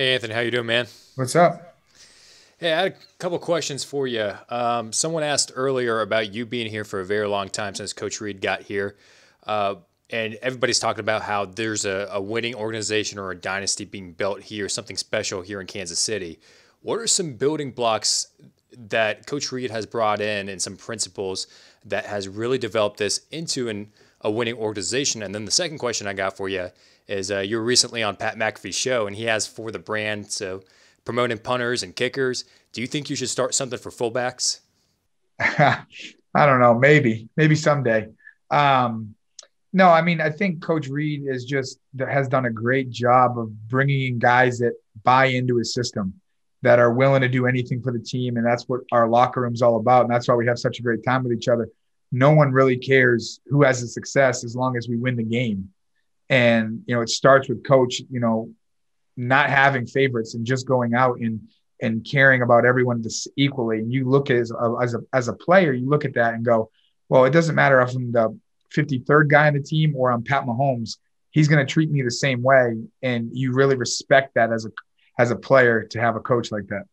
Hey Anthony, how you doing, man? What's up? Hey, I had a couple questions for you. Um, someone asked earlier about you being here for a very long time since Coach Reid got here, uh, and everybody's talking about how there's a, a winning organization or a dynasty being built here, something special here in Kansas City. What are some building blocks that Coach Reid has brought in and some principles that has really developed this into an, a winning organization? And then the second question I got for you is uh, you were recently on Pat McAfee's show, and he has for the brand so promoting punters and kickers. Do you think you should start something for fullbacks? I don't know. Maybe, maybe someday. Um, no, I mean, I think Coach Reid is just has done a great job of bringing in guys that buy into his system, that are willing to do anything for the team, and that's what our locker room's all about. And that's why we have such a great time with each other. No one really cares who has the success as long as we win the game. And you know, it starts with coach, you know, not having favorites and just going out and and caring about everyone equally. And you look at as a, as a as a player, you look at that and go, well, it doesn't matter if I'm the 53rd guy on the team or I'm Pat Mahomes. He's going to treat me the same way, and you really respect that as a as a player to have a coach like that.